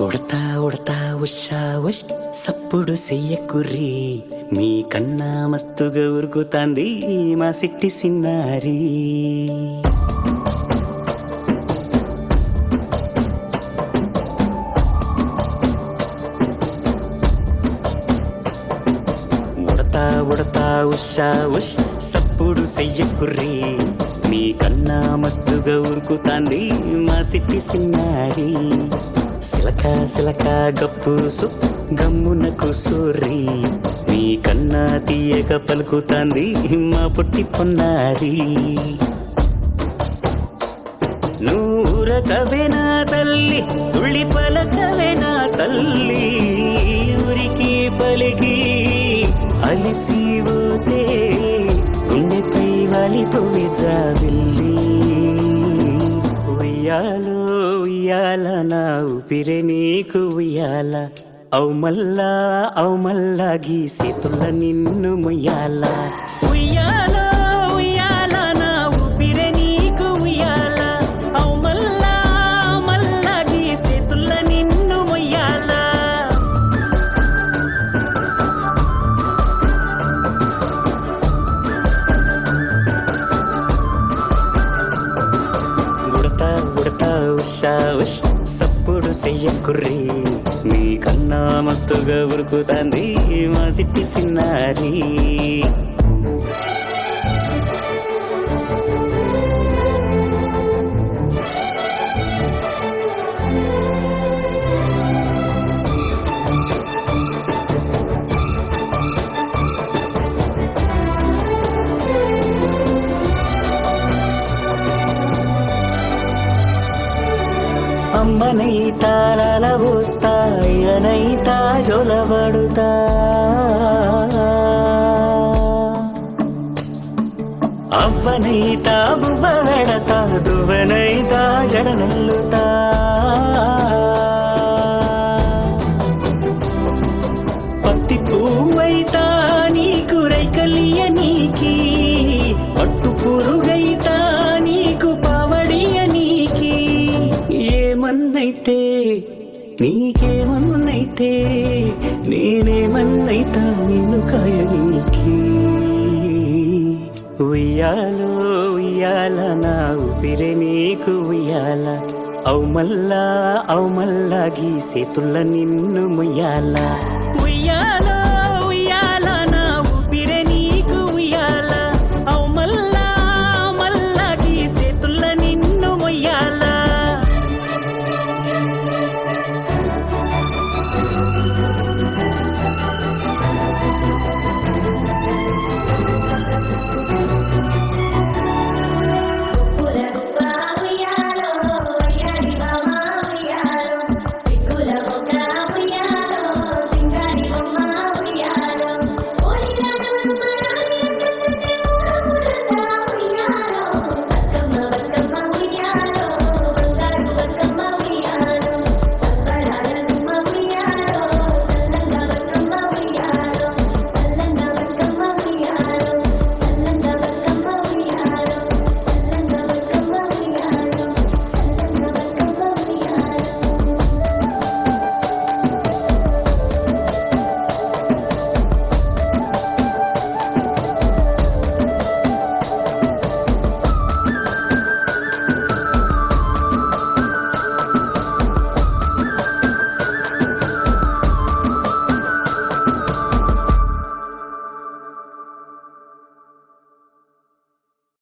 ఉడతా ఉడతా ఉషా ఉష్ సప్పుడు చెయ్యకుర్రి మీ కన్నా మస్తుగా ఉరుకుతాంది మా సిట్టి సిన్నారి. ఉడతా ఉడతా ఉషా ఉష్ సప్పుడు చెయ్యకుర్రి మీ కన్నా మస్తుగా ఉరుకుతాంది మా సిట్టి సిన్నారి. సిలక సిలక గప్పుసు గమ్మున కూసూరి నీ కన్నా తీయక పలుకుతాంది మా పొట్టి పొన్నారి నూరకవేనా తల్లి తుళ్ళి పలకవేనా తల్లి. ఊరికి పలికి అలిసి పోతే గుండెపై వాలిపోవే జాబిల్లి. ఉయ్యాలు ఉయ్యాల నా ఊపిరే నీకు ఉయ్యాల. అవు మల్లా అవు మల్లా గీసేతుల్ల నిన్ను ముయ్యాల. ఉయ్యాలా ఉషా ఉష్ సప్పుడు చెయ్యకుర్రి నీ కన్నా మస్తుగా ఉరుకుతాంది మా సిట్టి సిన్నారీ. వస్తాయనైతా అయ్యనైతా జొలబడుతా అవ్వనైతా బువ్వ వెడతా దువ్వనైతా జడనల్లుతా నీకేమన్నైతే నేనేమన్నైతా నిన్ను కాయ నీకి ఉయ్యాలో ఉయ్యాల నా ఊపిరే నీకు ఉయ్యాల. అవుమల్లా అవుమల్లా అవు మల్లా గీసేతుల్ల నిన్ను ముయ్యాల. ఉయ్యాలో